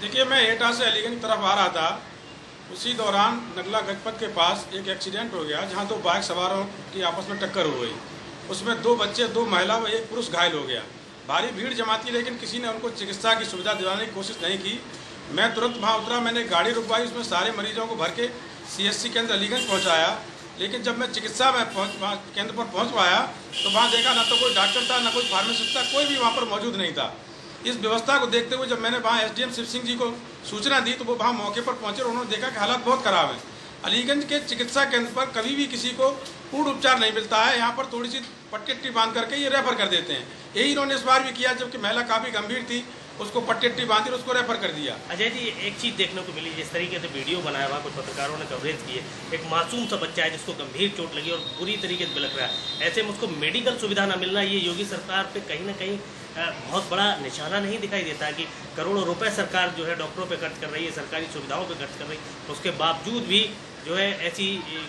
देखिए मैं एटा से अलीगंज तरफ़ आ रहा था। उसी दौरान नगला गजपत के पास एक एक्सीडेंट हो गया, जहाँ दो बाइक सवारों की आपस में टक्कर हो गई। उसमें दो बच्चे, दो महिला व एक पुरुष घायल हो गया। भारी भीड़ जमा थी लेकिन किसी ने उनको चिकित्सा की सुविधा दिलाने की कोशिश नहीं की। मैं तुरंत वहाँ उतरा, मैंने गाड़ी रुकवाई, उसमें सारे मरीजों को भर के सीएससी केंद्र अलीगंज पहुँचाया। लेकिन जब मैं चिकित्सा में पहुँच केंद्र पर पहुँच पाया तो वहाँ देखा ना तो कोई डॉक्टर था, ना कोई फार्मासिस्ट था, कोई भी वहाँ पर मौजूद नहीं था। इस व्यवस्था को देखते हुए जब मैंने वहाँ एसडीएम शिव सिंह जी को सूचना दी तो वो वहाँ मौके पर पहुँचे और उन्होंने देखा कि हालात बहुत खराब है। अलीगंज के चिकित्सा केंद्र पर कभी भी किसी को पूर्ण उपचार नहीं मिलता है। यहाँ पर थोड़ी सी पट्टी बाँध करके ये रेफर कर देते हैं। यही इन्होंने इस बार भी किया, जबकि महिला काफ़ी गंभीर थी, उसको पट्टी बांधी और उसको रेफर कर दिया। अजय जी, एक चीज़ देखने को मिली, जिस तरीके से वीडियो बनाया हुआ, कुछ पत्रकारों ने कवरेज की है। एक मासूम सा बच्चा है, जिसको गंभीर चोट लगी और बुरी तरीके से बिलक रहा है। ऐसे में उसको मेडिकल सुविधा न मिलना, ये योगी सरकार पे कहीं ना कहीं बहुत बड़ा निशाना नहीं दिखाई देता कि करोड़ों रुपए सरकार जो है डॉक्टरों पे खर्च कर रही है, सरकारी सुविधाओं पे खर्च कर रही है। उसके बावजूद भी जो है ऐसी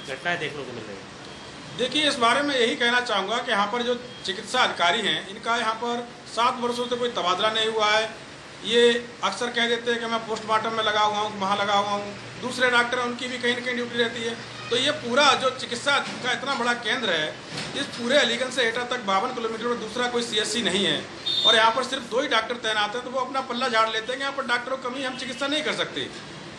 घटनाएँ देखने को मिल रही है। देखिए, इस बारे में यही कहना चाहूँगा कि यहाँ पर जो चिकित्सा अधिकारी हैं, इनका यहाँ पर सात वर्षों से कोई तबादला नहीं हुआ है। ये अक्सर कह देते हैं कि मैं पोस्टमार्टम में लगा हुआ हूँ, वहाँ लगा हुआ हूँ। दूसरे डॉक्टर हैं, उनकी भी कहीं ना कहीं ड्यूटी रहती है। तो ये पूरा जो चिकित्सा का इतना बड़ा केंद्र है, इस पूरे अलीगंज से एटा तक बावन किलोमीटर में दूसरा कोई सीएससी नहीं है। और यहाँ पर सिर्फ़ दो ही डॉक्टर तैनात हैं तो वो अपना पल्ला झाड़ लेते हैं यहाँ पर डॉक्टरों कमी हम चिकित्सा नहीं कर सकते।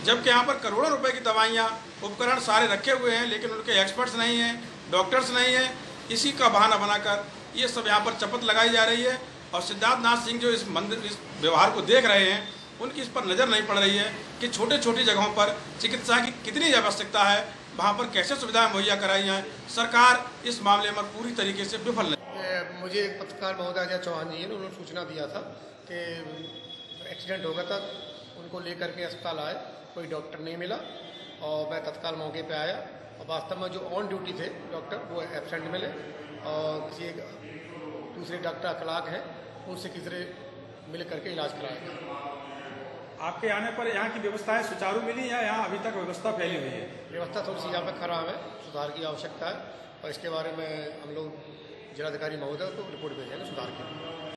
जबकि यहाँ पर करोड़ों रुपए की दवाइयाँ, उपकरण सारे रखे हुए हैं, लेकिन उनके एक्सपर्ट्स नहीं हैं, डॉक्टर्स नहीं हैं, इसी का बहाना बनाकर ये सब यहाँ पर चपत लगाई जा रही है। और सिद्धार्थनाथ सिंह जो इस मंदिर, इस व्यवहार को देख रहे हैं, उनकी इस पर नज़र नहीं पड़ रही है कि छोटे छोटी जगहों पर चिकित्सा की कितनी आवश्यकता है, वहाँ पर कैसे सुविधाएँ मुहैया कराई जाएँ। सरकार इस मामले में पूरी तरीके से विफल नहीं। मुझे एक पत्रकार महोदय चौहान जी ने उन्होंने सूचना दिया था कि एक्सीडेंट हो गया था उनको लेकर के अस्पताल आए कोई डॉक्टर नहीं मिला और मैं तत्काल मौके पे आया और वास्तव में जो ऑन ड्यूटी थे डॉक्टर वो एबसेंट मिले और किसी एक दूसरे डॉक्टर अखलाक हैं उनसे किसी मिल करके इलाज कराया गया। आपके आने पर यहाँ की व्यवस्थाएँ सुचारू मिली या यहाँ अभी तक व्यवस्था फैली हुई है? व्यवस्था थोड़ी सी यहाँ पर खराब है सुधार की आवश्यकता है और इसके बारे में हम लोग जिलाधिकारी महोदय को रिपोर्ट भेजेंगे सुधार के लिए।